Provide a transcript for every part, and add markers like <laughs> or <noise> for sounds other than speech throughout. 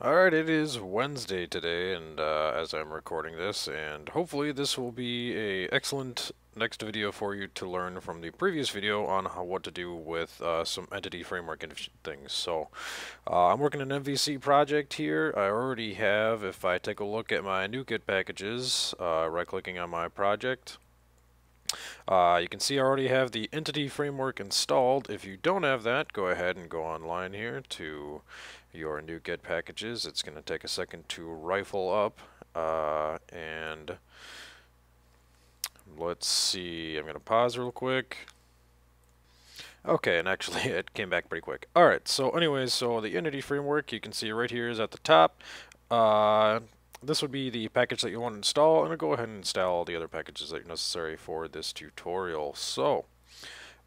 Alright, it is Wednesday today, and uh, as I'm recording this, and hopefully this will be a excellent next video for you to learn from the previous video on how, what to do with uh, some entity framework and things. So, uh, I'm working an MVC project here. I already have, if I take a look at my NuGet packages, uh, right-clicking on my project, uh, you can see I already have the entity framework installed. If you don't have that, go ahead and go online here to your NuGet packages. It's going to take a second to rifle up. Uh, and let's see, I'm going to pause real quick. Okay, and actually <laughs> it came back pretty quick. Alright, so anyways, so the entity framework you can see right here is at the top. Uh, this would be the package that you want to install. I'm going to go ahead and install all the other packages that are necessary for this tutorial. So,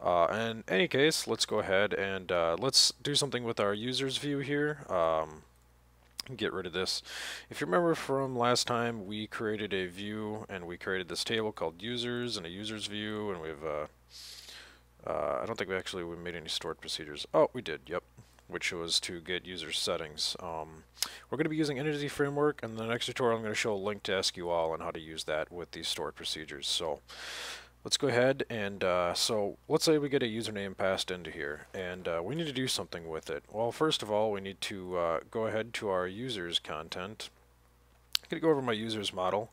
uh, in any case, let's go ahead and uh, let's do something with our users view here. Um, get rid of this. If you remember from last time, we created a view and we created this table called users and a users view, and we've uh, uh, I don't think we actually we made any stored procedures. Oh, we did. Yep which was to get user settings. Um, we're going to be using Entity Framework, and in the next tutorial I'm going to show a LINQ to SQL and how to use that with these stored procedures. So let's go ahead and uh, so let's say we get a username passed into here, and uh, we need to do something with it. Well, first of all, we need to uh, go ahead to our users content going to go over my users model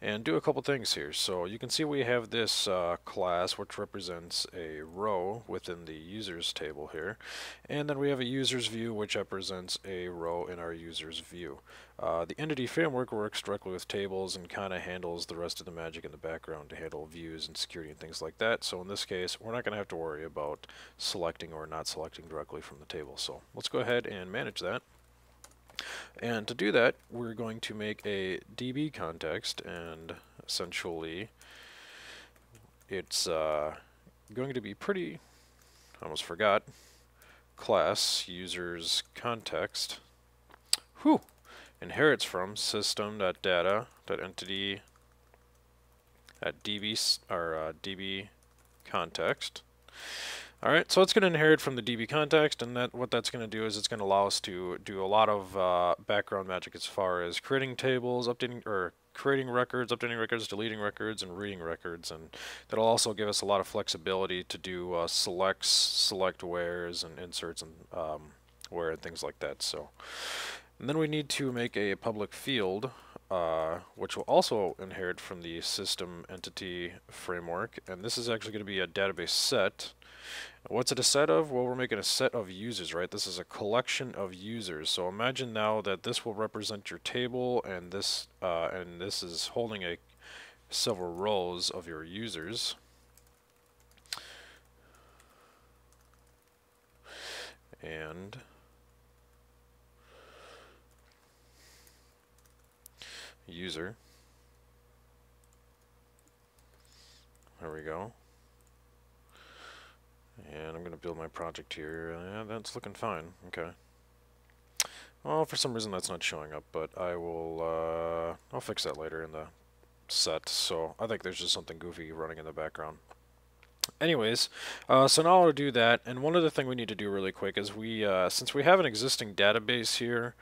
and do a couple things here. So you can see we have this uh, class which represents a row within the users table here and then we have a users view which represents a row in our users view. Uh, the entity framework works directly with tables and kind of handles the rest of the magic in the background to handle views and security and things like that. So in this case we're not going to have to worry about selecting or not selecting directly from the table. So let's go ahead and manage that. And to do that, we're going to make a DB context, and essentially it's uh, going to be pretty, almost forgot, class users context, whew, inherits from system.data.entity at db, or uh, db context. Alright, so it's going to inherit from the DB context, and that what that's going to do is it's going to allow us to do a lot of uh, background magic as far as creating tables, updating, or creating records, updating records, deleting records, and reading records, and that'll also give us a lot of flexibility to do uh, selects, select wheres, and inserts, and um, where, and things like that. So, and then we need to make a public field, uh, which will also inherit from the system entity framework, and this is actually going to be a database set, What's it a set of? Well, we're making a set of users, right? This is a collection of users. So imagine now that this will represent your table, and this uh, and this is holding a several rows of your users. And user. There we go. And I'm going to build my project here. Yeah, that's looking fine. Okay. Well, for some reason that's not showing up, but I will, uh, I'll fix that later in the set. So I think there's just something goofy running in the background. Anyways, uh, so now I'll do that, and one other thing we need to do really quick is we, uh, since we have an existing database here,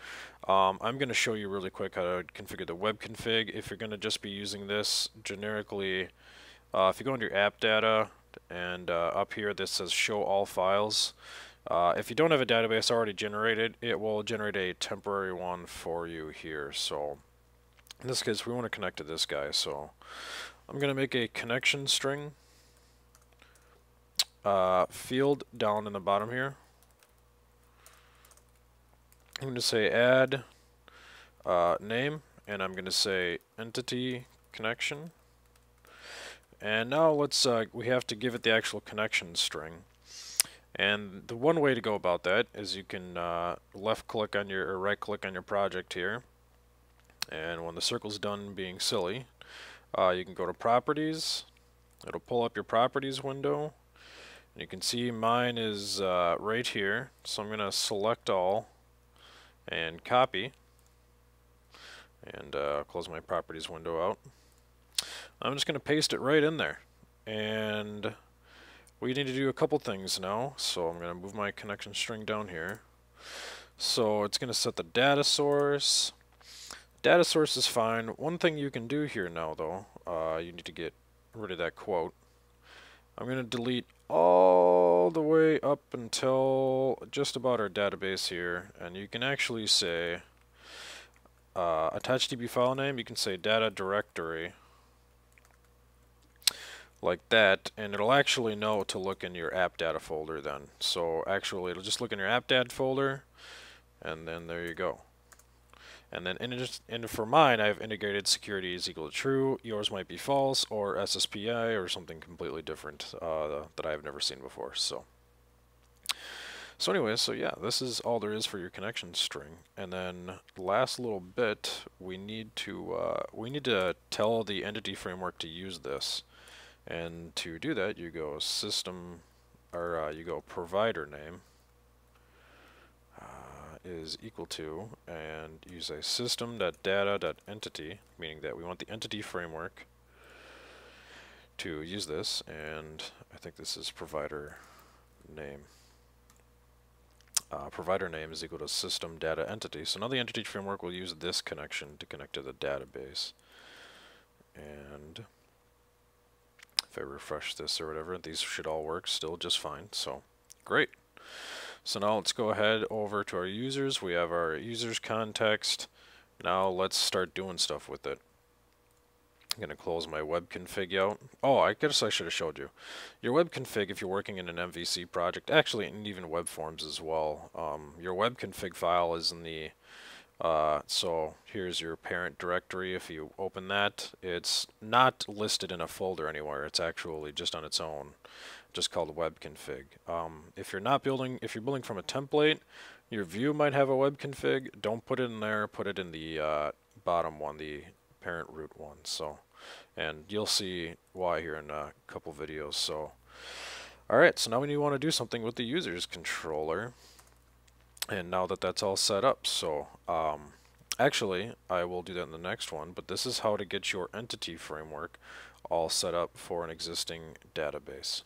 um, I'm going to show you really quick how to configure the web config. If you're going to just be using this generically, uh, if you go into app data, and uh, up here this says show all files. Uh, if you don't have a database already generated, it will generate a temporary one for you here. So in this case, we want to connect to this guy. So I'm going to make a connection string uh, field down in the bottom here. I'm going to say add uh, name, and I'm going to say entity connection. And now let's, uh, we have to give it the actual connection string. And the one way to go about that is you can uh, left click on your, or right click on your project here. And when the circle's done being silly, uh, you can go to properties. It'll pull up your properties window. You can see mine is uh, right here. So I'm going to select all and copy. And uh, close my properties window out. I'm just going to paste it right in there. And we need to do a couple things now. So I'm going to move my connection string down here. So it's going to set the data source. Data source is fine. One thing you can do here now, though, uh, you need to get rid of that quote. I'm going to delete all the way up until just about our database here, and you can actually say uh, attach DB file name, you can say data directory like that and it'll actually know to look in your app data folder then. So actually it'll just look in your app data folder and then there you go and then in for mine I've integrated security is equal to true yours might be false or SSPI or something completely different uh, that I've never seen before so so anyway, so yeah, this is all there is for your connection string. And then last little bit, we need to uh, we need to tell the entity framework to use this. And to do that, you go system, or uh, you go provider name uh, is equal to, and you say system.data.entity, meaning that we want the entity framework to use this, and I think this is provider name uh, provider name is equal to system data entity. So now the entity framework will use this connection to connect to the database. And if I refresh this or whatever, these should all work still just fine. So great. So now let's go ahead over to our users. We have our users context. Now let's start doing stuff with it. I'm going to close my web config out. Oh, I guess I should have showed you. Your web config, if you're working in an MVC project, actually, and even web forms as well, um, your web config file is in the, uh, so here's your parent directory. If you open that, it's not listed in a folder anywhere. It's actually just on its own, just called web config. Um, if you're not building, if you're building from a template, your view might have a web config. Don't put it in there. Put it in the uh, bottom one, the parent root one. So, and you'll see why here in a couple videos. So, all right. So now we want to do something with the users controller. And now that that's all set up, so um, actually I will do that in the next one. But this is how to get your entity framework all set up for an existing database.